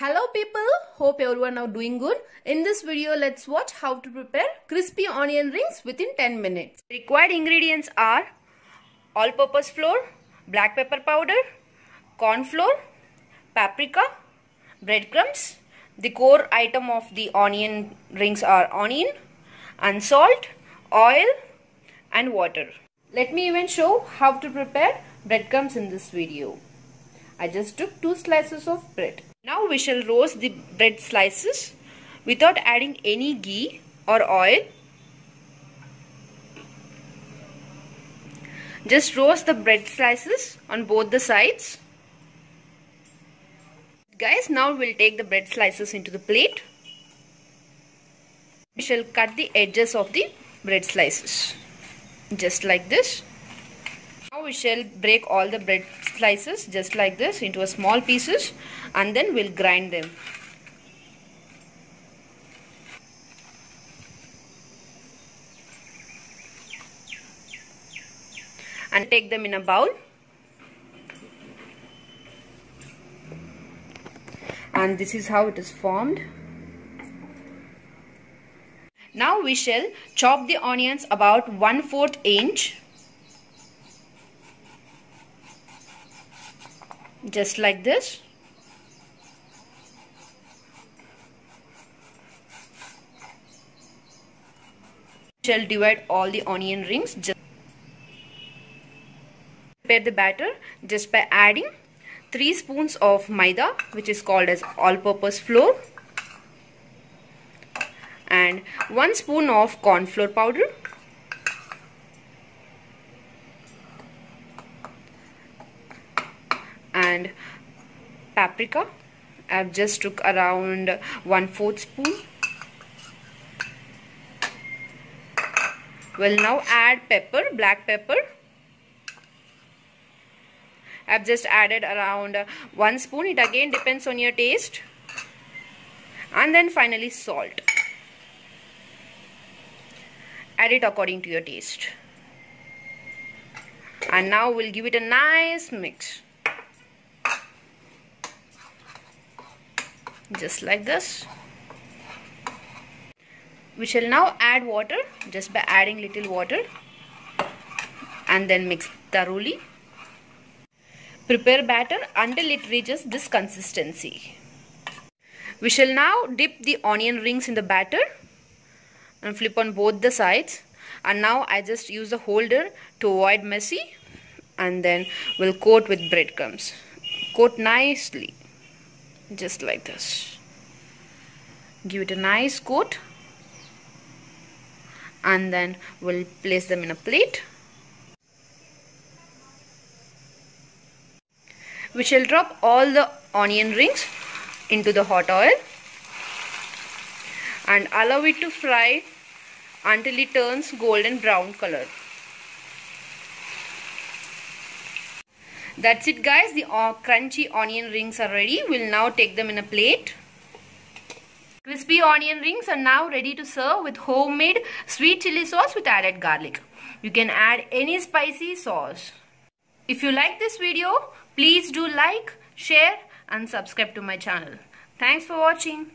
Hello people, hope everyone are doing good. In this video, let's watch how to prepare crispy onion rings within 10 minutes. Required ingredients are all-purpose flour, black pepper powder, corn flour, paprika, breadcrumbs. The core item of the onion rings are onion and salt, oil and water. Let me even show how to prepare breadcrumbs in this video. I just took two slices of bread. Now we shall roast the bread slices without adding any ghee or oil. Just roast the bread slices on both the sides. Guys, now we'll take the bread slices into the plate. We shall cut the edges of the bread slices. Just like this. We shall break all the bread slices just like this into a small pieces and then we'll grind them. And take them in a bowl. And this is how it is formed. Now we shall chop the onions about 1 4th inch just like this. Shall divide all the onion rings. Just prepare the batter just by adding 3 spoons of maida which is called as all-purpose flour and 1 spoon of corn flour powder and paprika. I've just took around 1 4th spoon. We'll now add pepper black pepper. I've just added around 1 spoon. It again depends on your taste. And then finally salt. Add it according to your taste. And now we'll give it a nice mix just like this. We shall now add water just by adding little water and then mix thoroughly prepare batter until it reaches this consistency. We shall now dip the onion rings in the batter and flip on both the sides. And now I just use the holder to avoid messy and then we'll coat with breadcrumbs. Coat nicely just like this. Give it a nice coat. And then we'll place them in a plate. We shall drop all the onion rings into the hot oil and allow it to fry until it turns golden brown color That's it guys. The uh, crunchy onion rings are ready. We'll now take them in a plate. Crispy onion rings are now ready to serve with homemade sweet chili sauce with added garlic. You can add any spicy sauce. If you like this video, please do like, share and subscribe to my channel. Thanks for watching.